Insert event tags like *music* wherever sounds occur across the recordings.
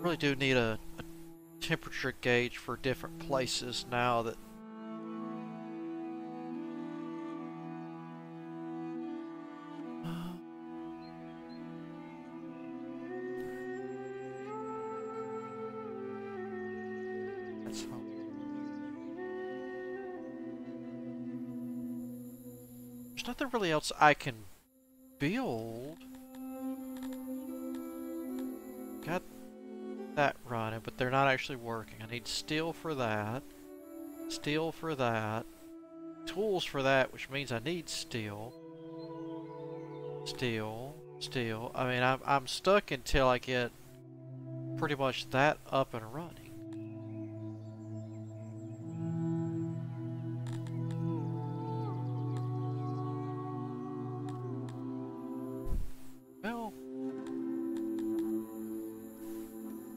really do need a, a temperature gauge for different places now that There's nothing really else I can build. But they're not actually working. I need steel for that. Steel for that. Tools for that, which means I need steel. Steel. Steel. I mean, I'm, I'm stuck until I get pretty much that up and running.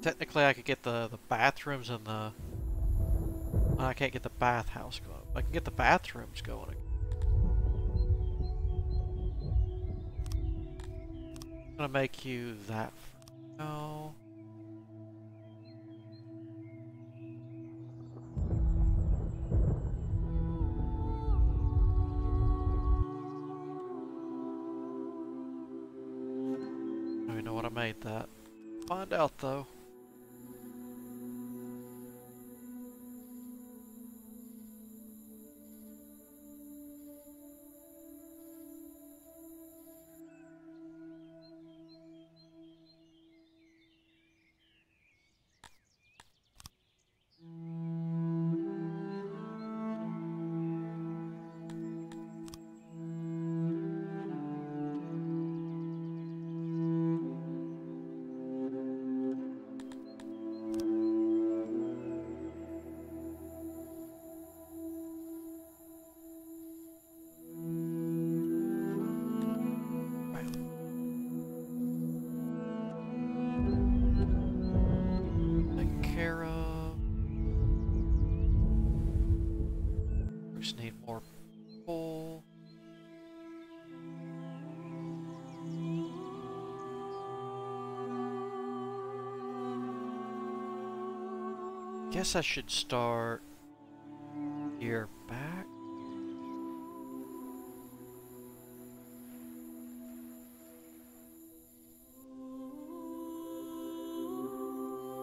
Technically I could get the, the bathrooms and the... well, I can't get the bathhouse going. I can get the bathrooms going. I'm gonna make you that. I guess I should start here back.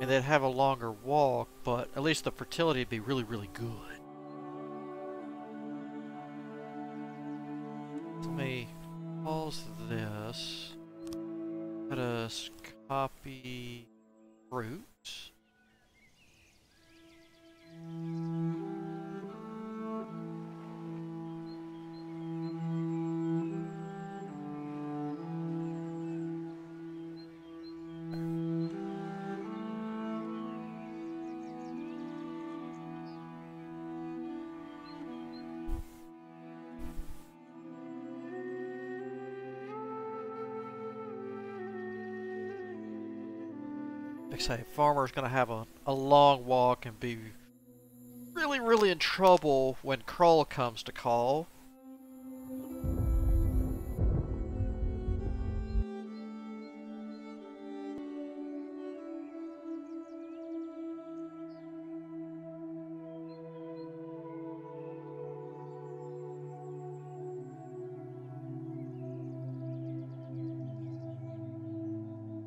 And they'd have a longer walk, but at least the fertility would be really, really good. Let me pause this. Let us copy fruits. Say, farmer's gonna have a, a long walk and be really, really in trouble when Krull comes to call.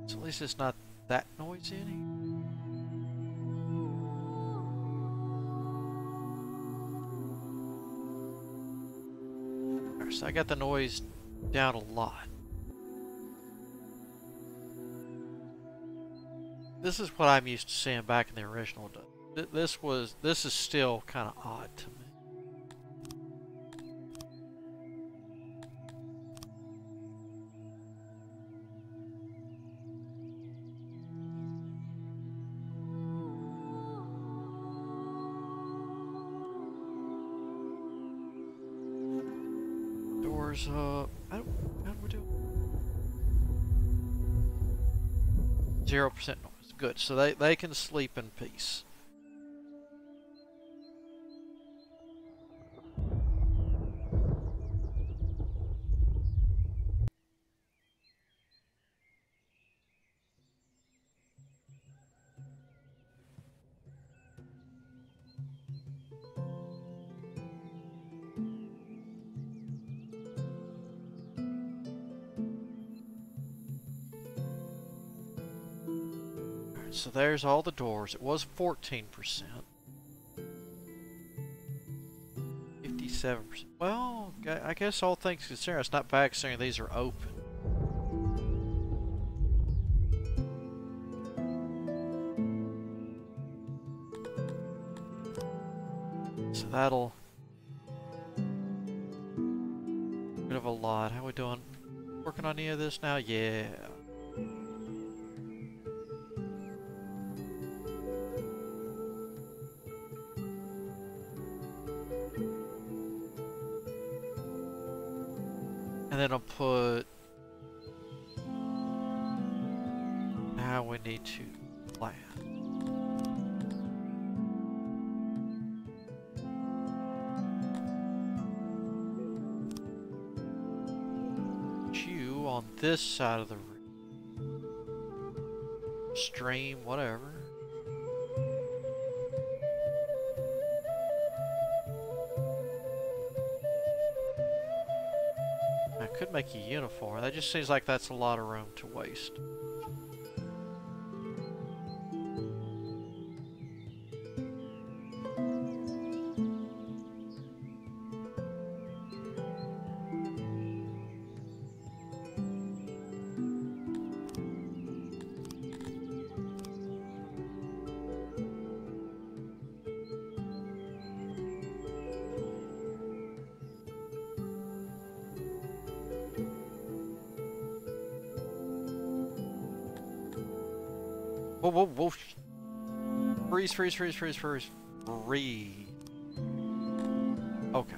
At least it's not any. So I got the noise down a lot. This is what I'm used to seeing back in the original. This was, this is still kind of odd to me. Up. Uh, I don't, how do we do? Zero percent noise. Good. So they, they can sleep in peace. There's all the doors. It was 14%. 57%. Well, I guess all things considered, it's not bad considering these are open. So that'll... Bit of a lot. How we doing? Working on any of this now? Yeah. Then I'll put... Now we need to plan. You on this side of the stream, whatever. Make a uniform. That just seems like that's a lot of room to waste. Whoa, whoa. Freeze, freeze, freeze, freeze, freeze. Freeze. Okay.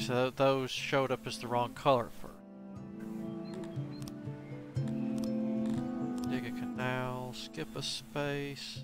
So those showed up as the wrong color for. Dig a canal, skip a space.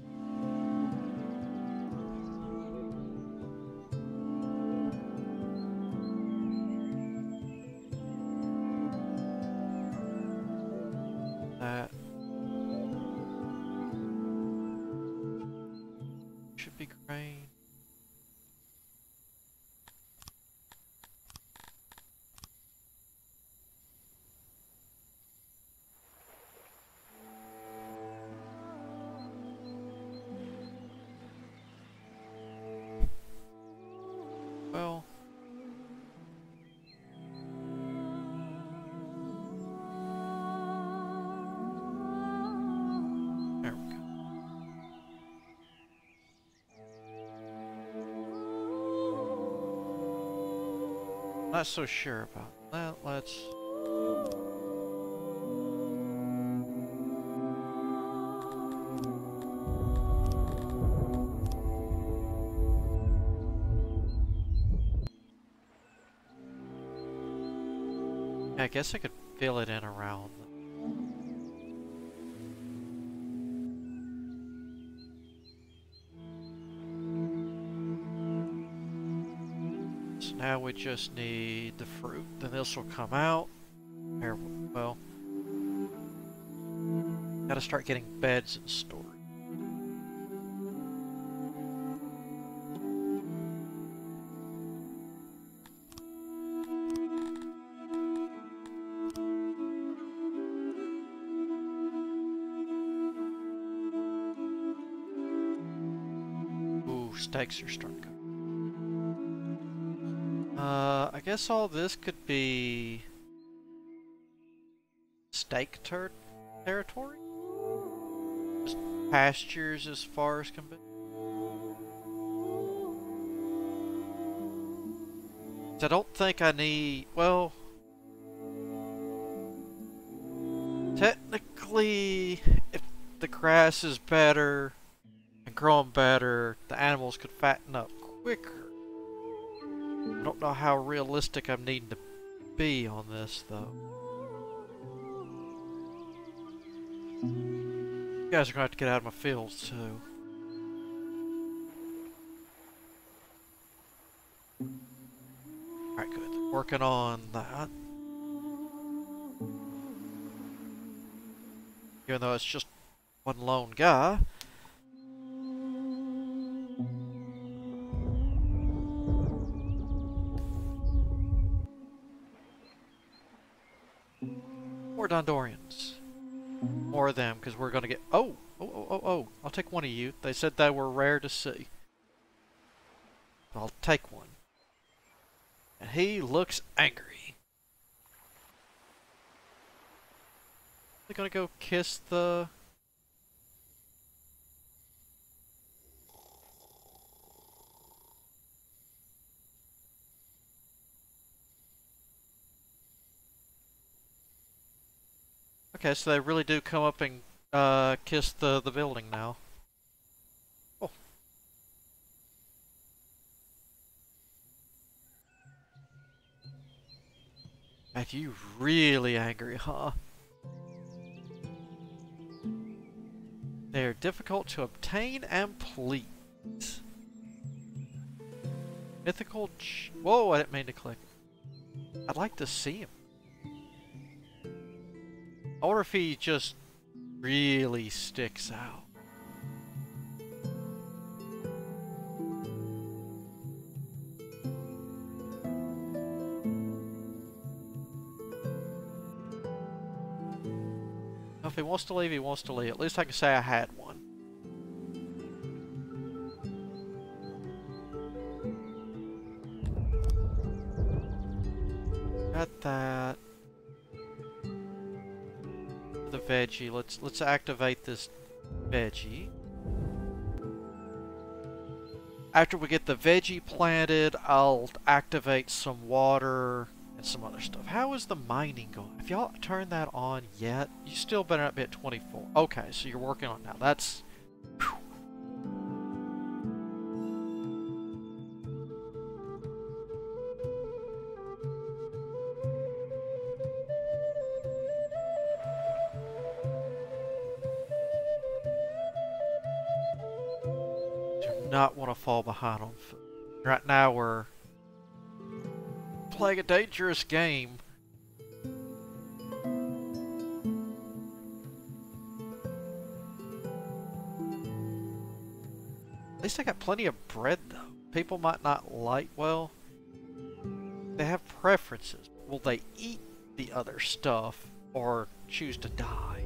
Not so sure about that. Let's... I guess I could fill it in around Now we just need the fruit. Then this will come out. Here, well, gotta start getting beds in storage. Ooh, steaks are starting guess all this could be steak ter territory? Just pastures as far as can be. I don't think I need, well, technically, if the grass is better and growing better, the animals could fatten up quicker. Don't know how realistic I'm needing to be on this, though. You guys are going to have to get out of my fields, too. Alright, good. Working on that. Even though it's just one lone guy. Them because we're gonna get. Oh, oh, oh, oh, oh! I'll take one of you. They said they were rare to see. I'll take one. And he looks angry. They're gonna go kiss the. Okay, so they really do come up and uh, kiss the, the building now. Oh. Make you really angry, huh? They're difficult to obtain and please. Mythical Whoa, I didn't mean to click. I'd like to see him. I wonder if he just really sticks out. If he wants to leave, he wants to leave. At least I can say I had one. Veggie. Let's let's activate this veggie. After we get the veggie planted, I'll activate some water and some other stuff. How is the mining going? Have y'all turned that on yet? You still better not be at 24. Okay, so you're working on now. That's not want to fall behind on food. Right now we're playing a dangerous game. At least I got plenty of bread though. People might not like, well, they have preferences. Will they eat the other stuff or choose to die?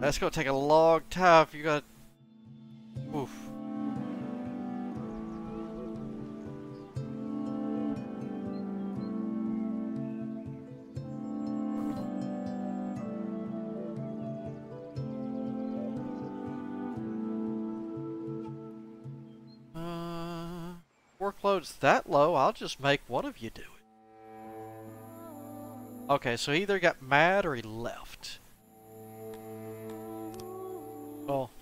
That's gonna take a long time if you got... Oof. Uh, workload's that low, I'll just make one of you do it. Okay, so he either got mad or he left.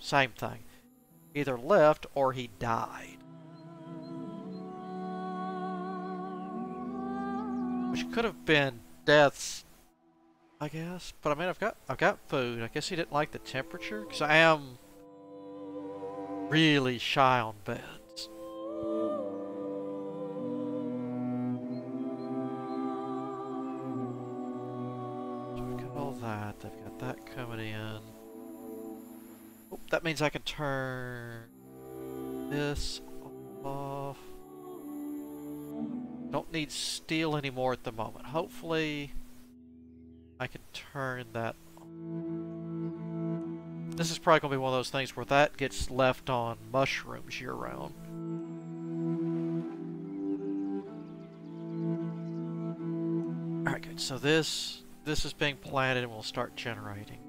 Same thing. Either left or he died. Which could have been deaths, I guess. But I mean, I've got I've got food. I guess he didn't like the temperature because I am really shy on bed. that means I can turn this off. Don't need steel anymore at the moment. Hopefully, I can turn that on. This is probably going to be one of those things where that gets left on mushrooms year-round. Alright, good. So this, this is being planted and we'll start generating.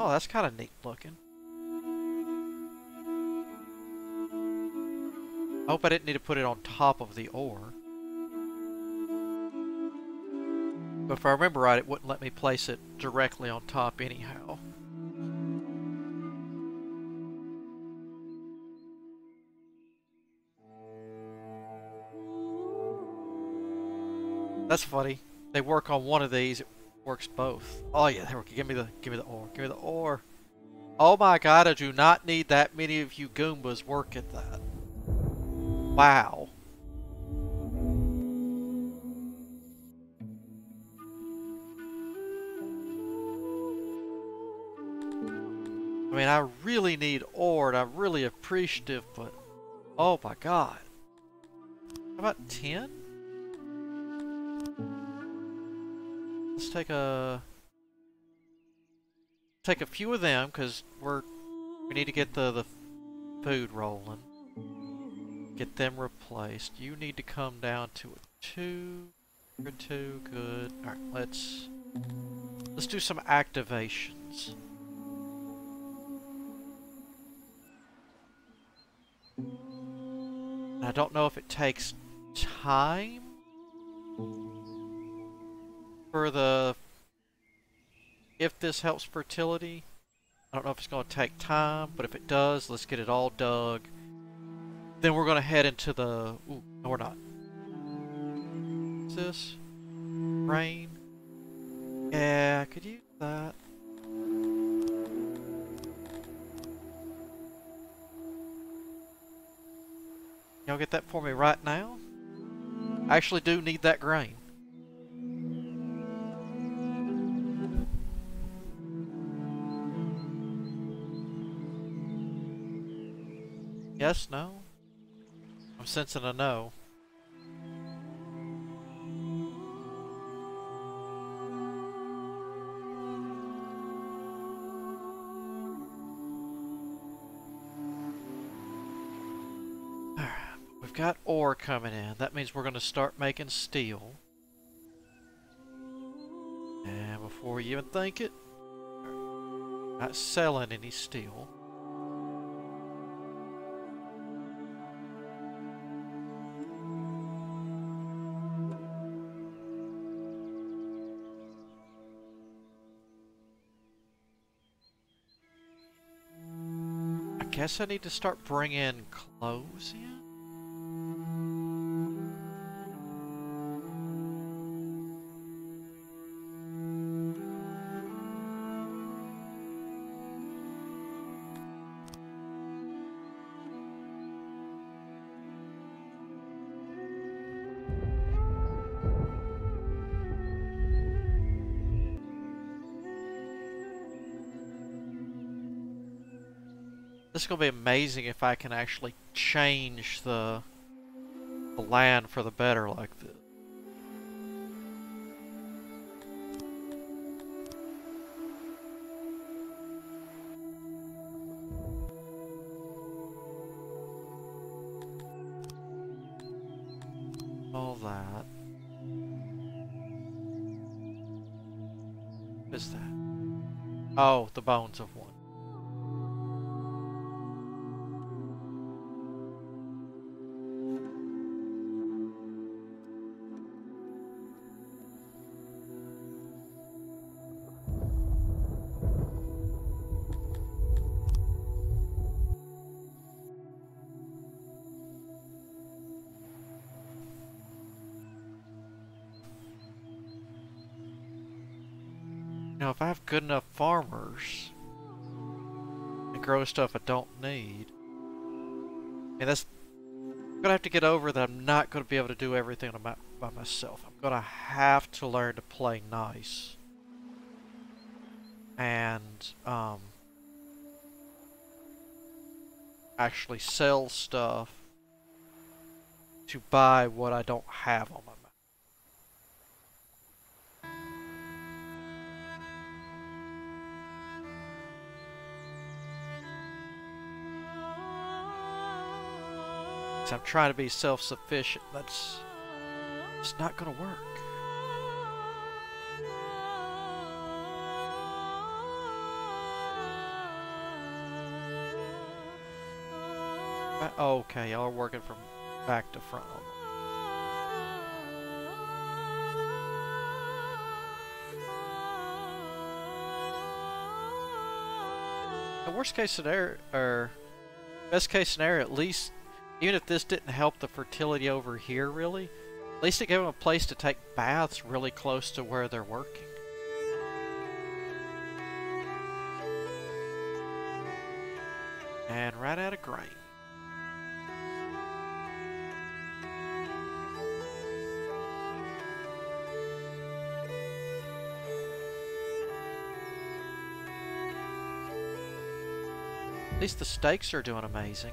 Oh, that's kind of neat looking. I hope I didn't need to put it on top of the ore. But if I remember right, it wouldn't let me place it directly on top anyhow. That's funny. They work on one of these, works both. Oh yeah, there we go. Give me the give me the ore. Give me the ore. Oh my god, I do not need that many of you Goombas working that. Wow. I mean, I really need ore, and I'm really appreciative, but oh my god. How about 10? Take a take a few of them because we're we need to get the the food rolling. Get them replaced. You need to come down to a two, or two, good. All right, let's let's do some activations. I don't know if it takes time for the if this helps fertility. I don't know if it's going to take time, but if it does, let's get it all dug. Then we're going to head into the... Ooh, no we're not. What's this? Rain? Yeah, I could use that. Y'all get that for me right now? I actually do need that grain. Yes, no? I'm sensing a no. We've got ore coming in. That means we're going to start making steel. And before you even think it, not selling any steel. Guess I need to start bringing clothes in? This is going to be amazing if I can actually change the, the land for the better like this. All that. What is that? Oh, the bones of one. Know, if I have good enough farmers and grow stuff I don't need, and that's I'm gonna have to get over that I'm not gonna be able to do everything by, by myself. I'm gonna have to learn to play nice and um, actually sell stuff to buy what I don't have on my I'm trying to be self-sufficient. That's it's not going to work. Okay, y'all are working from back to front. The worst case scenario, or best case scenario, at least even if this didn't help the fertility over here, really, at least it gave them a place to take baths really close to where they're working. And right out of grain. At least the steaks are doing amazing.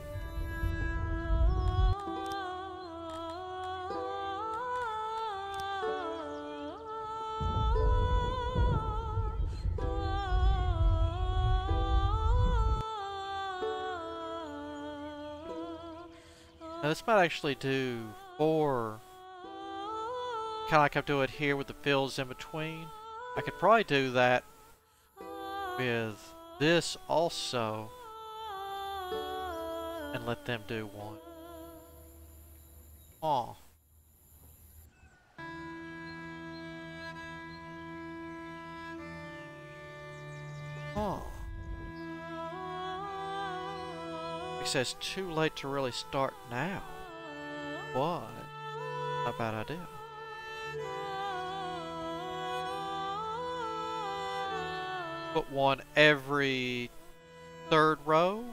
Now this might actually do four, kind of like I'm doing here with the fields in between. I could probably do that with this also and let them do one. Aw. Says too late to really start now. What? A bad idea. Put one every third row?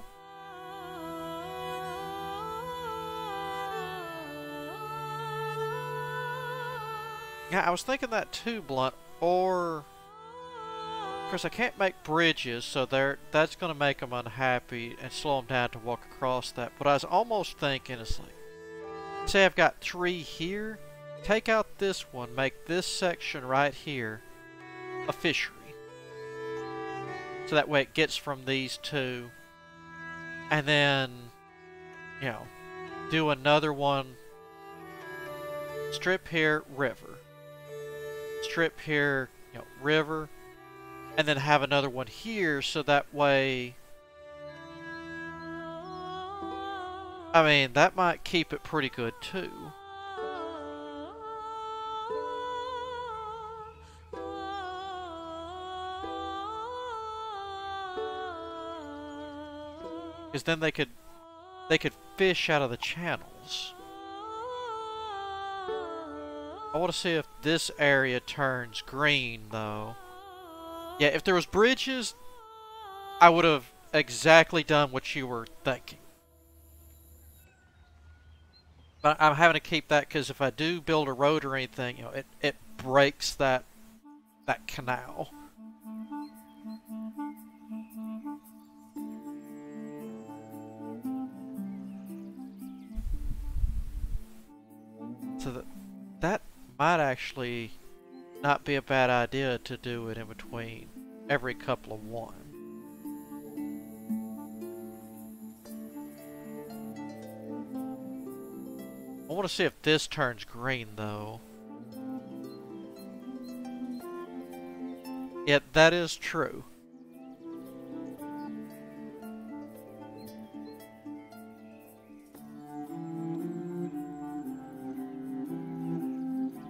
Yeah, I was thinking that too, Blunt. Or, course, I can't make bridges, so there that's going to make them unhappy and slow them down to walk across that. But I was almost thinking, it's like, say I've got three here, take out this one, make this section right here a fishery. So that way it gets from these two, and then, you know, do another one, strip here, river strip here, you know, river, and then have another one here so that way I mean, that might keep it pretty good too. Because then they could they could fish out of the channels. I want to see if this area turns green, though. Yeah, if there was bridges, I would have exactly done what you were thinking. But I'm having to keep that because if I do build a road or anything, you know, it, it breaks that that canal. So that that might actually not be a bad idea to do it in between every couple of one. I want to see if this turns green though. Yeah, that is true.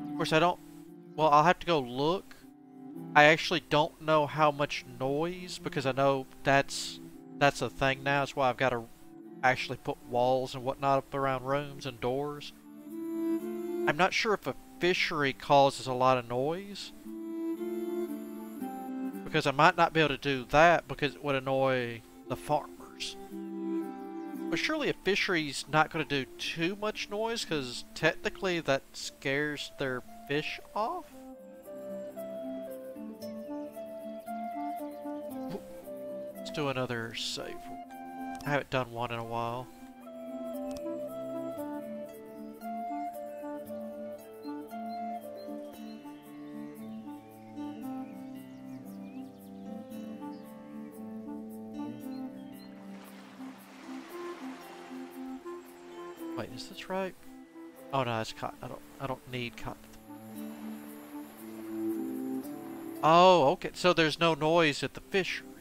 Of course, I don't... Well, I'll have to go look. I actually don't know how much noise, because I know that's that's a thing now. That's why I've got to actually put walls and whatnot up around rooms and doors. I'm not sure if a fishery causes a lot of noise. Because I might not be able to do that because it would annoy the farmers. But surely a fishery's not going to do too much noise because technically that scares their fish off? Haven't done one in a while. Wait, is this right? Oh no, it's cotton. I don't I don't need cotton. Oh, okay. So there's no noise at the fishery.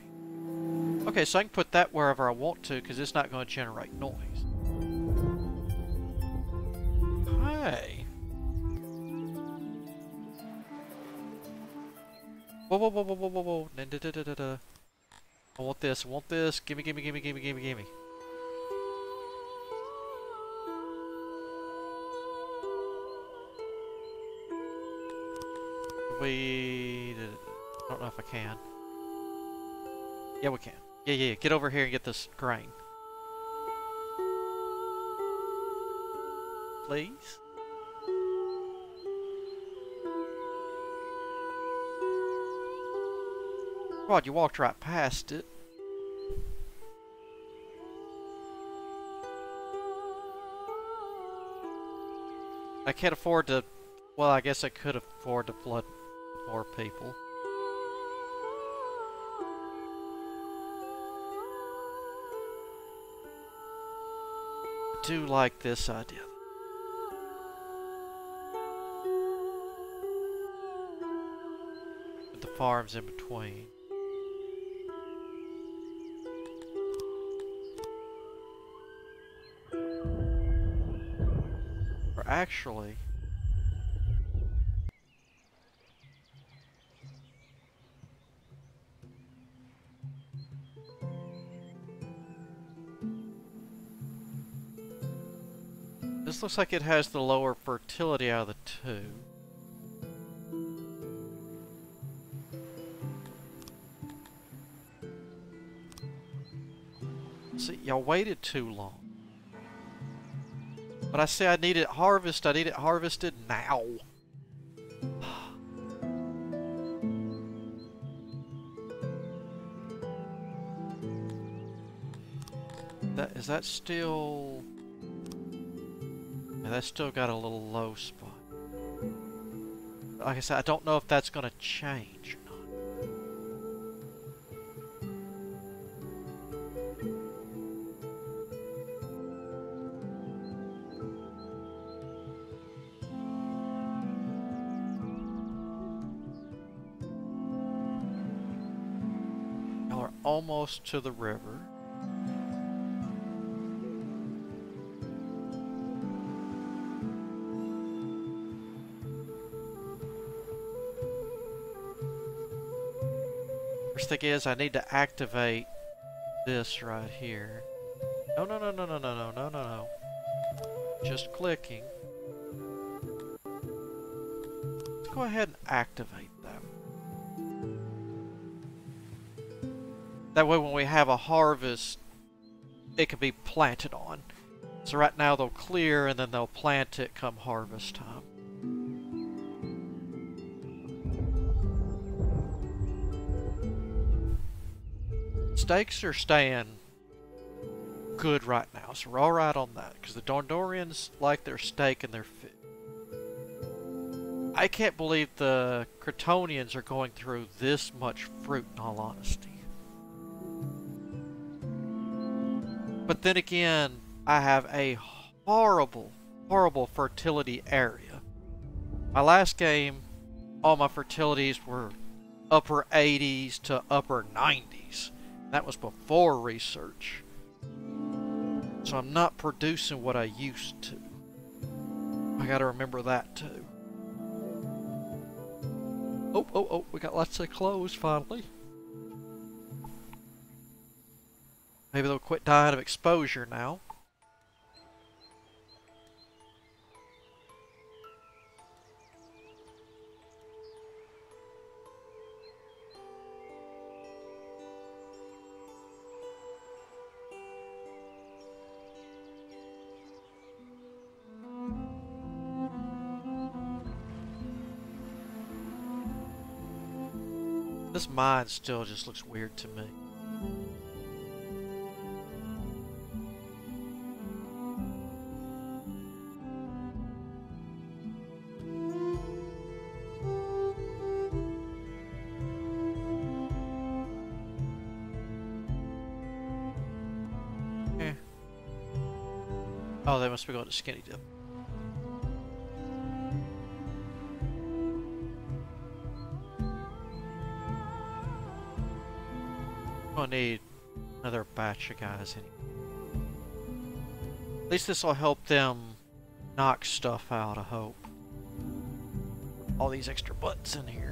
Okay, so I can put that wherever I want to because it's not going to generate noise. Hey. Whoa, whoa, whoa, whoa, whoa, whoa, whoa. Da, da, da, da, da. I want this, I want this. Gimme, gimme, gimme, gimme, gimme, gimme. We... I don't know if I can. Yeah, we can. Yeah, yeah, get over here and get this grain. Please? God, you walked right past it. I can't afford to... Well, I guess I could afford to flood more people. Do like this idea. With the farms in between. Or actually... This looks like it has the lower fertility out of the two. See, y'all waited too long. But I say I need it harvested. I need it harvested now. *sighs* that is that still? That's still got a little low spot. Like I said, I don't know if that's going to change. or not. We're almost to the river. Thing is I need to activate this right here. No, no, no, no, no, no, no, no, no, no. Just clicking. Let's go ahead and activate that. That way when we have a harvest, it can be planted on. So right now they'll clear and then they'll plant it come harvest time. Steaks are staying good right now, so we're alright on that. Because the Dondorians like their steak and their fish. I can't believe the Cretonians are going through this much fruit in all honesty. But then again, I have a horrible, horrible fertility area. My last game, all my fertilities were upper 80s to upper 90s. That was before research. So I'm not producing what I used to. I gotta remember that too. Oh, oh, oh, we got lots of clothes finally. Maybe they'll quit dying of exposure now. This mine still just looks weird to me. Eh. Oh, they must be going to Skinny Dip. Need another batch of guys anyway. At least this will help them knock stuff out, I hope. All these extra butts in here.